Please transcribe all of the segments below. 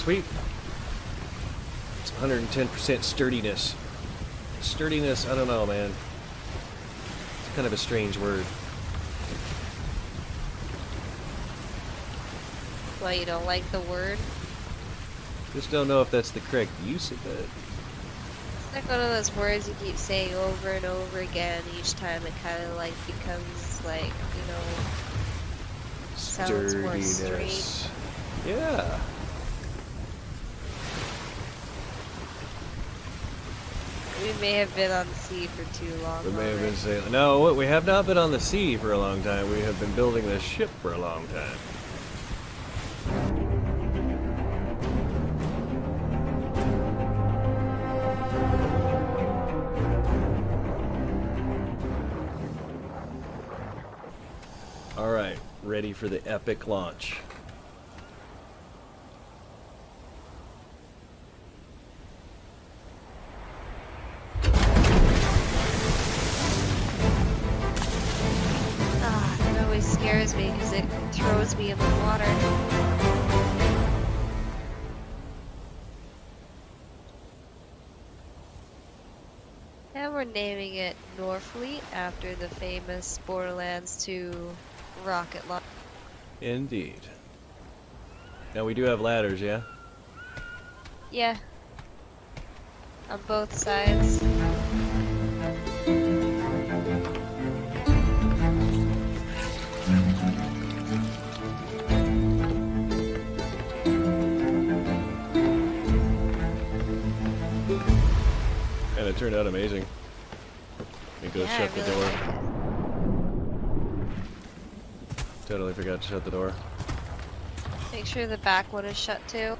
Sweet. It's 110% sturdiness. Sturdiness, I don't know, man. It's kind of a strange word. Why you don't like the word? Just don't know if that's the correct use of it. It's like one of those words you keep saying over and over again. Each time it kind of like becomes like, you know, sounds more Sturdiness. Yeah. We may have been on the sea for too long. We may have been sailing. No, we have not been on the sea for a long time. We have been building this ship for a long time. All right, ready for the epic launch. It Norfleet after the famous Borderlands 2 rocket launch. Indeed. Now we do have ladders, yeah? Yeah. On both sides. And it turned out amazing. Let me go yeah, shut I the really door. like. Totally forgot to shut the door. Make sure the back one is shut too.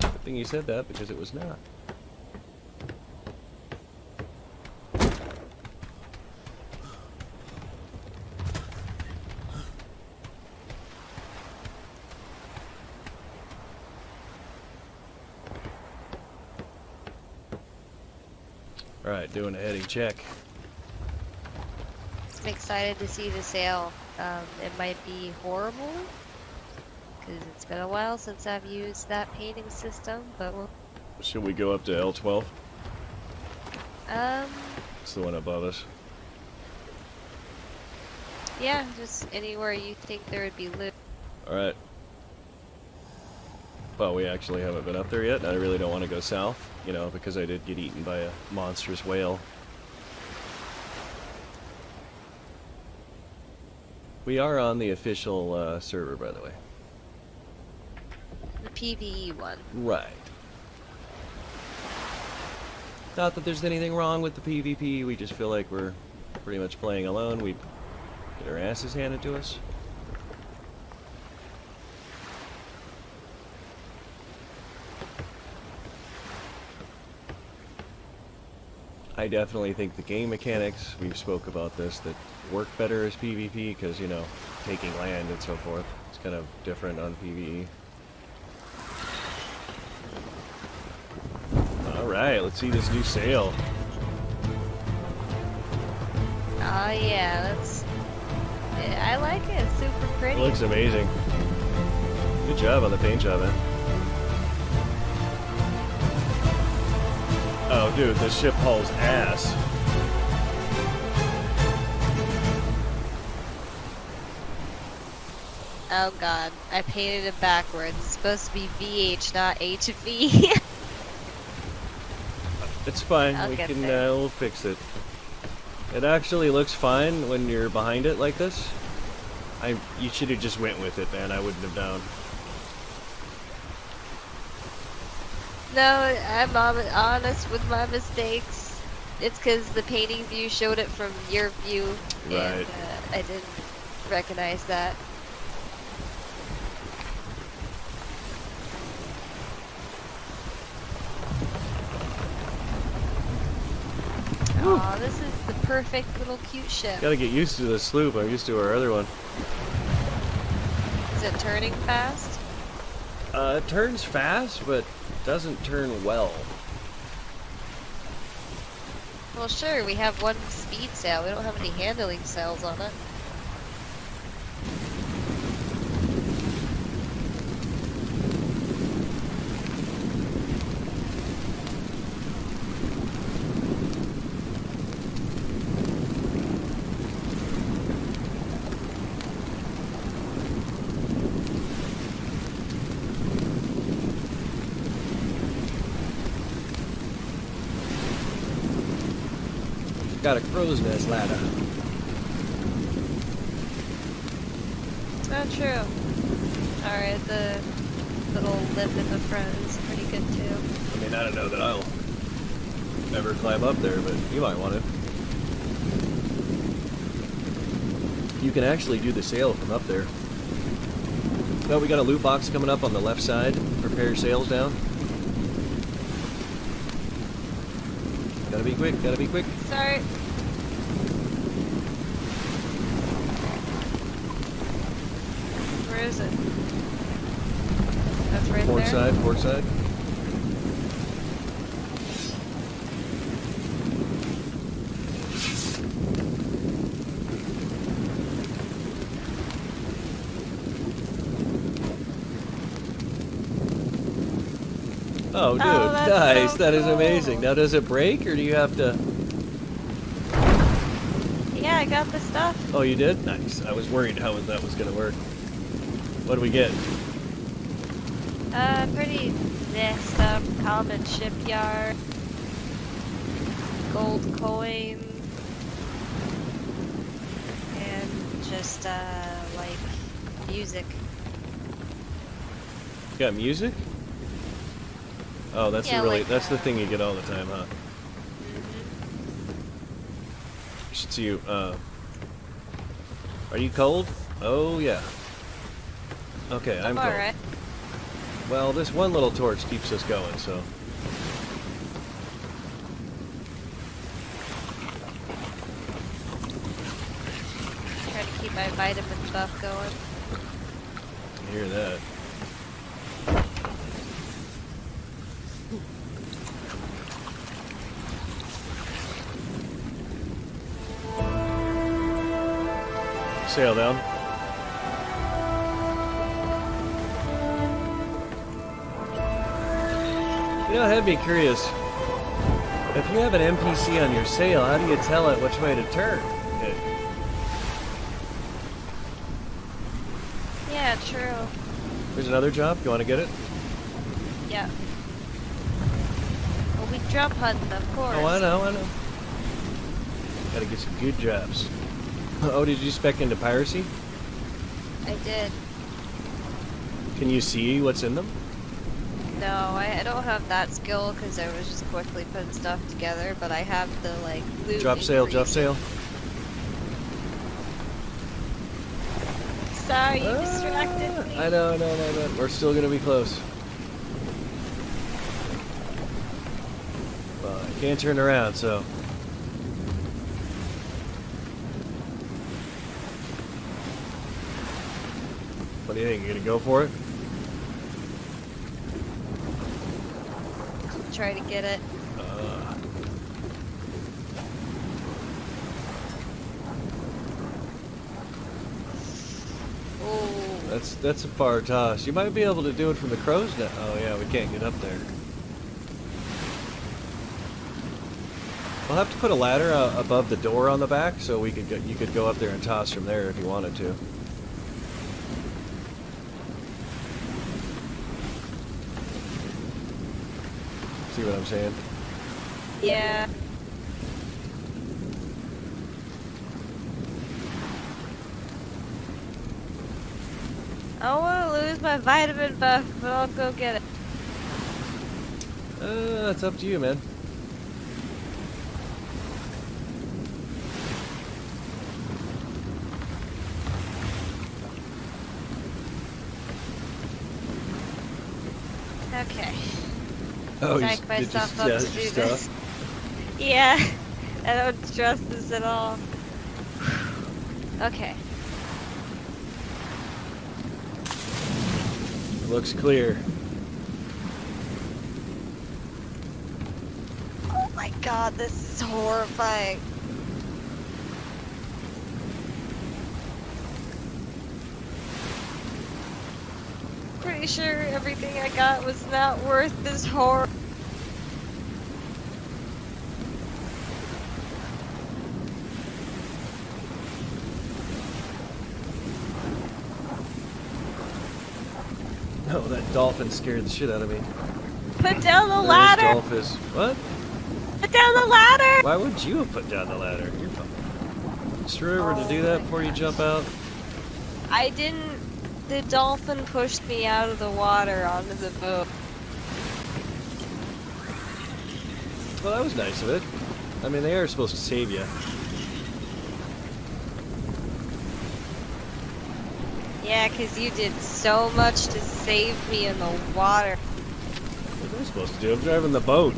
Good thing you said that because it was not. Alright, doing a heading check. I'm excited to see the sail. Um, it might be horrible because it's been a while since I've used that painting system, but we'll. Should we go up to L12? Um, It's the one above us. yeah, just anywhere you think there would be loot. Alright. Well, we actually haven't been up there yet, and I really don't want to go south, you know, because I did get eaten by a monstrous whale. We are on the official uh, server, by the way. The PVE one. Right. Not that there's anything wrong with the PvP, we just feel like we're pretty much playing alone. We get our asses handed to us. I definitely think the game mechanics, we've spoke about this, that work better as PvP because, you know, taking land and so forth. It's kind of different on PvE. Alright, let's see this new sail. Oh yeah, that's. I like it. It's super It pretty. looks amazing. Good job on the paint job, man. Oh, dude, this ship hauls ass. Oh god, I painted it backwards. It's supposed to be VH, not HV. It's fine. I'll we can, uh, we'll fix it. It actually looks fine when you're behind it like this. I, you should have just went with it, man. I wouldn't have known. No, I'm honest with my mistakes. It's because the painting view showed it from your view, Right. and uh, I didn't recognize that. Aw, this is the perfect little cute ship. Gotta get used to the sloop. I'm used to our other one. Is it turning fast? Uh, it turns fast, but doesn't turn well. Well, sure, we have one speed sail. We don't have any handling sails on it. Got a crow's nest ladder. Oh, true. Alright, the little lip in the front is pretty good too. I mean, I don't know that I'll ever climb up there, but you might want to. You can actually do the sail from up there. Oh, we got a loot box coming up on the left side. Prepare your sails down. Gotta be quick, gotta be quick. Sorry. Where is it? That's right port there. side, port side. Oh, dude, that's nice. so That is amazing. Now, does it break, or do you have to? Yeah, I got the stuff. Oh, you did? Nice. I was worried how that was gonna work. What do we get? Uh, pretty messed up common shipyard. Gold coin. And just, uh, like, music. You got music? Oh, that's Yeah, the really like, that's the thing you get all the time, huh? You should see you. Uh, are you cold? Oh yeah. Okay, I'm, I'm cold. alright. Well, this one little torch keeps us going, so. Trying to keep my vitamin buff going. I hear that. Sail down. You know, it had me curious. If you have an NPC on your sail, how do you tell it which way to turn? Yeah, true. There's another job. You want to get it? Yeah. Well, we jump hunting, of course. Oh, I know, I know. Gotta get some good jobs. Oh, did you spec into piracy? I did. Can you see what's in them? No, I, I don't have that skill because I was just quickly putting stuff together, but I have the, like, loot Drop sail, drop sail. Sorry, you distracted Ah, me. I know, I know, I know, I know. We're still gonna be close. Well, I can't turn around, so. What do you think? You gonna go for it? Try to get it. Uh, Oh, that's that's a far toss. You might be able to do it from the crow's nest. Oh yeah, we can't get up there. We'll have to put a ladder uh, above the door on the back, so we could go, you could go up there and toss from there if you wanted to. See what I'm saying? yeah. I don't want to lose my vitamin buff, but I'll go get it. Uh, it's up to you, man. Okay. Oh, you Psych s- did myself up to do this. Yeah, I don't trust this at all. Okay. Looks clear. Oh my god, this is horrifying. Pretty sure everything I got was not worth this horror. Oh, that dolphin scared the shit out of me. Put down the ladder! Dolphus. What? Put down the ladder! Why would you have put down the ladder? You're fine. Screw over to Oh do that before you jump out. I didn't. The dolphin pushed me out of the water onto the boat. Well, that was nice of it. I mean, they are supposed to save you. Yeah, 'cause you did so much to save me in the water. What am I supposed to do? I'm driving the boat.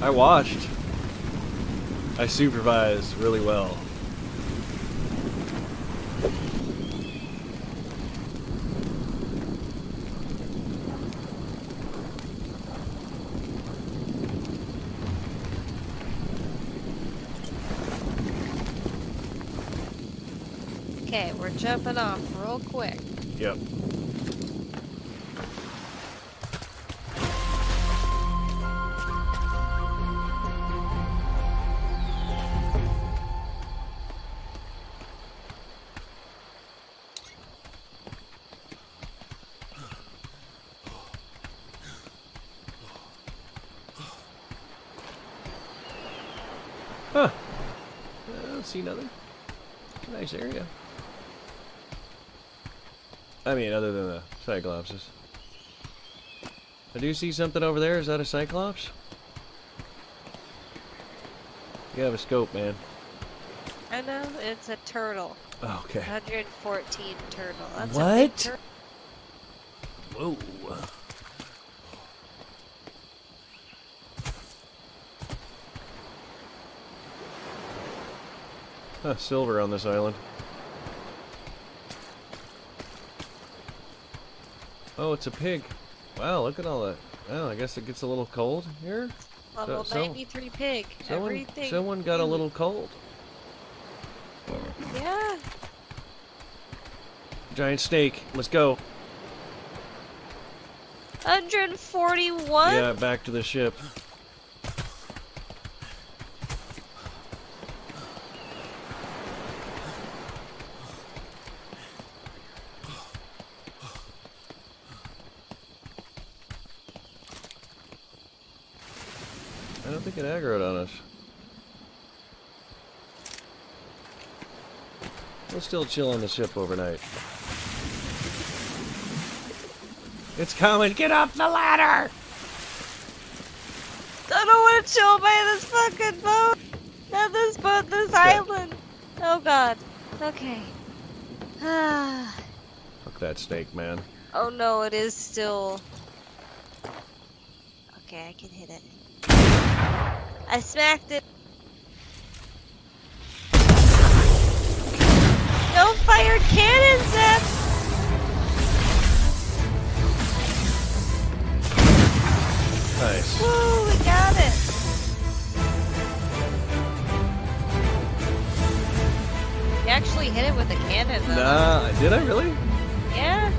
I watched. I supervised really well. Okay, we're jumping off real quick. Yep. Huh. I don't see nothing. Nice area. I mean, other than the Cyclopses. I do see something over there. Is that a Cyclops? You have a scope, man. I know, it's a turtle. Oh, okay. 114 turtle. That's What? tur- Whoa. Huh, silver on this island. Oh, it's a pig. Wow, look at all that. Oh, I guess it gets a little cold here. Level so- 93 pig. Someone, Everything. someone got a little cold. Yeah. Giant snake. Let's go. 141? Yeah, back to the ship. I don't think it aggroed on us. We'll still chill on the ship overnight. It's coming! Get up the ladder! I don't want to chill by this fucking boat. Not this boat, this island. Oh god. Okay. Ah. Fuck that snake, man. oh no, it is still. Okay, I can hit it. I smacked it. No fired cannons, Zach! Nice. Woo, we got it! You actually hit it with a cannon, though. Nah, did I really? Yeah.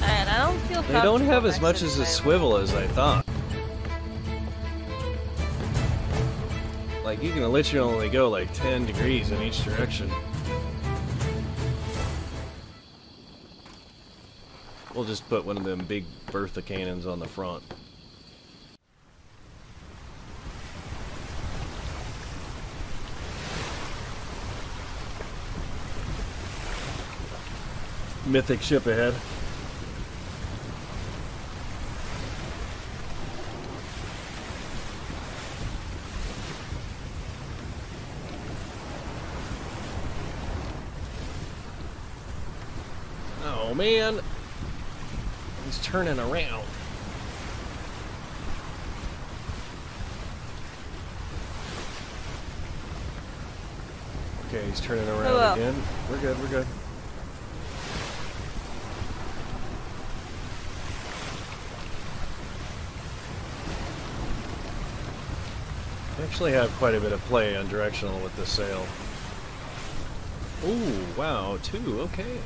Alright, I don't feel They don't have as much as a swivel as I thought. Like, you can literally only go like 10 degrees in each direction. We'll just put one of them big Bertha cannons on the front. Mythic ship ahead. Oh man, he's turning around. Okay, he's turning around Hello. again. We're good, we're good. I actually have quite a bit of play on directional with this sail. Ooh, wow, two, okay.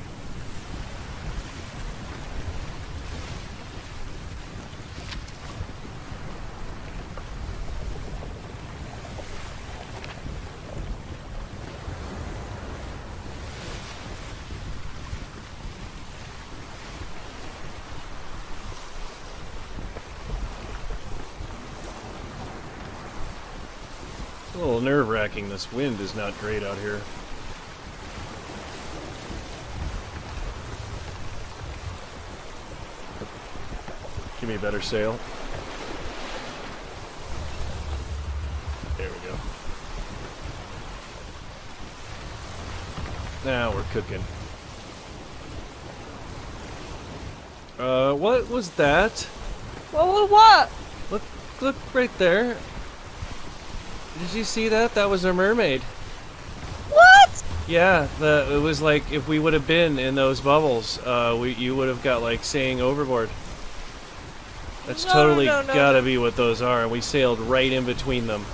a little This wind is not great out here. Give me a better sail. There we go. Now we're cooking. Uh, what was that? What? what? Look, look right there. Did you see that? That was a mermaid. What? Yeah, the, it was like if we would have been in those bubbles, uh, we you would have got like saying overboard. That's No, totally no, no, gotta be what those are, and we sailed right in between them.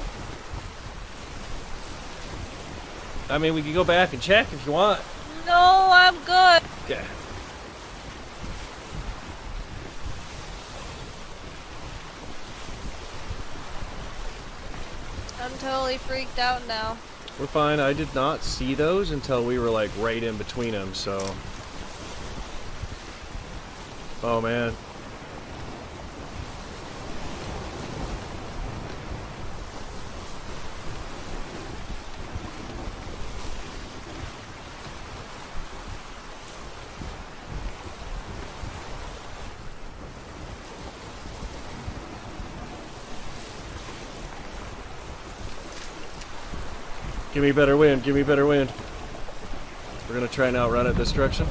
I mean, we could go back and check if you want. No, I'm good. Yeah. I'm totally freaked out now. We're fine. I did not see those until we were like right in between them, so. Oh man. Me better wind, give me better wind. We're gonna try and outrun it this direction.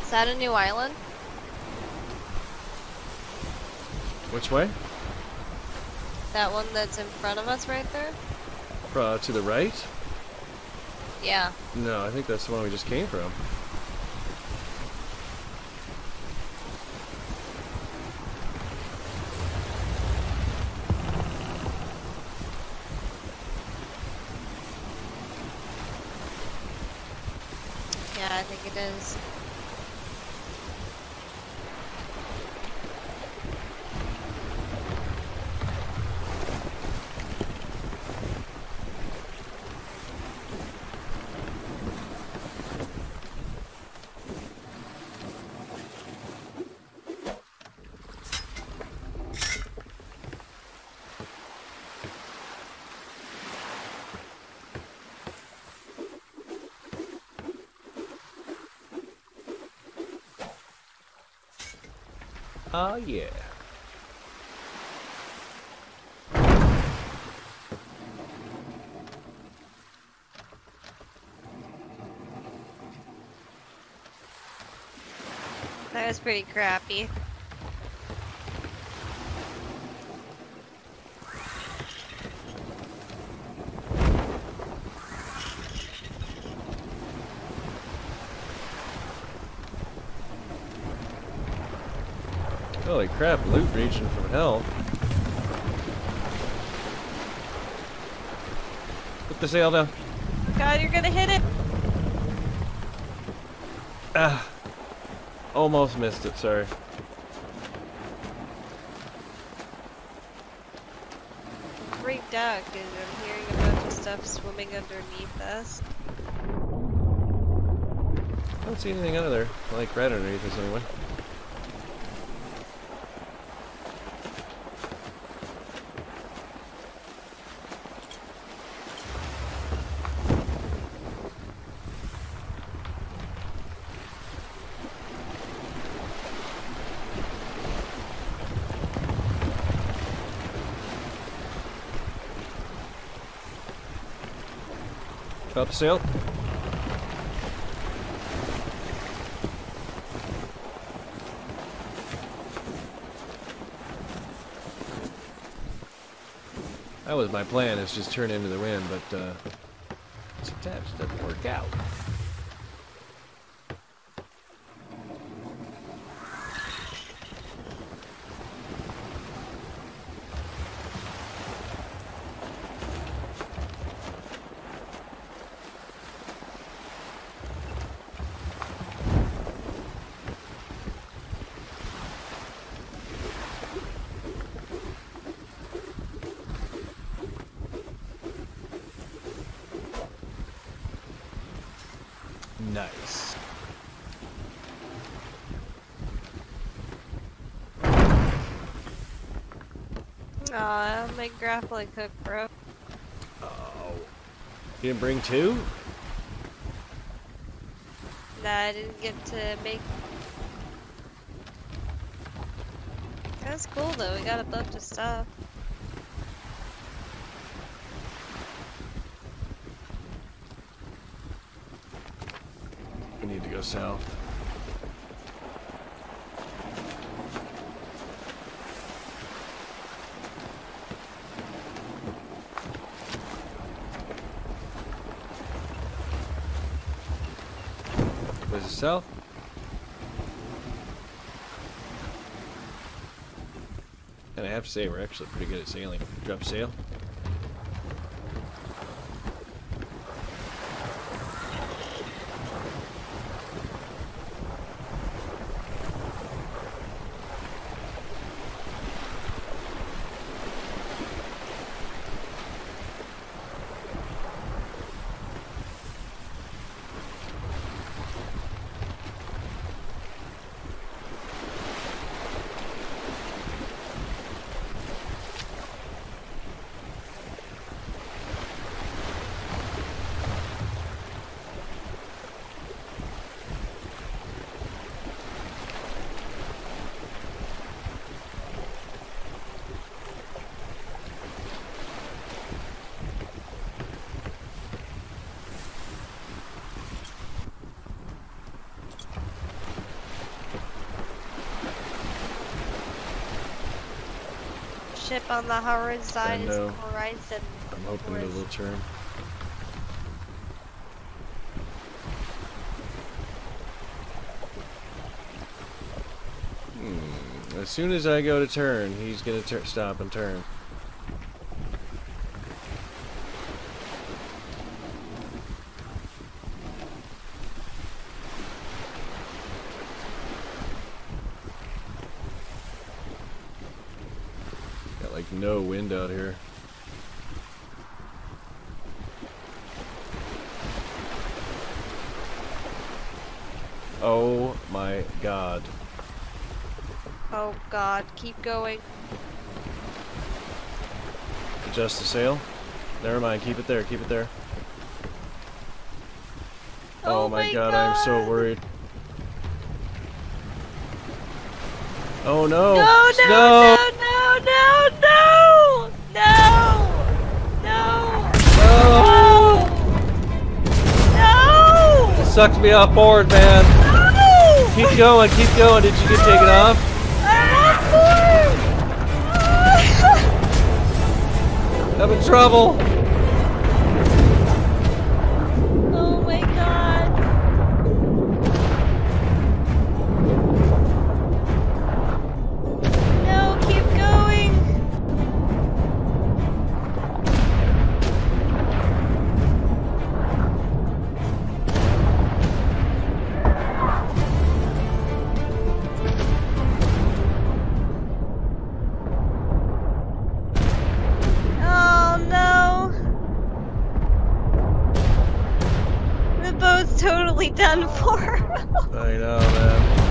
Is that a new island? Which way? That one that's in front of us right there? Uh, to the right? Yeah. No, I think that's the one we just came from. Yeah, I think it is. Oh yeah. That was pretty crappy. Holy crap, loot region from hell. Put the sail down. God, you're gonna hit it! Ah. Almost missed it, sorry. Freaked out because I'm hearing a bunch of stuff swimming underneath us. I don't see anything under there. Like right underneath us anyway. Up sail. That was my plan, is just turn into the wind, but uh, sometimes it doesn't work out. Nice. Aw, my grappling hook broke. Oh. You didn't bring two? Nah, I didn't get to make. That's cool though. We got a bunch of stuff. We need to go south. Was it south? And I have to say, we're actually pretty good at sailing. Drop sail. Ship on the horizon is Bendo. horizon. I'm hoping it will turn. Hmm. As soon as I go to turn, he's gonna stop and turn. Got like no wind out here. Oh my god. Oh god, keep going. Adjust the sail. Never mind, keep it there, keep it there. Oh, Oh my, my god, I'm so worried. Oh no! No, no, no! no, sucked me off board, man. no! Keep going, keep going. Did you get taken off? I'm on board! I'm in trouble. Done for. I know, man.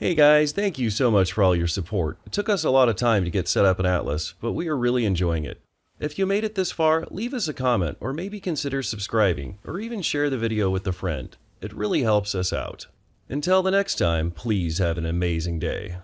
Hey guys, thank you so much for all your support. It took us a lot of time to get set up in Atlas, but we are really enjoying it. If you made it this far, leave us a comment or maybe consider subscribing or even share the video with a friend. It really helps us out. Until the next time, please have an amazing day.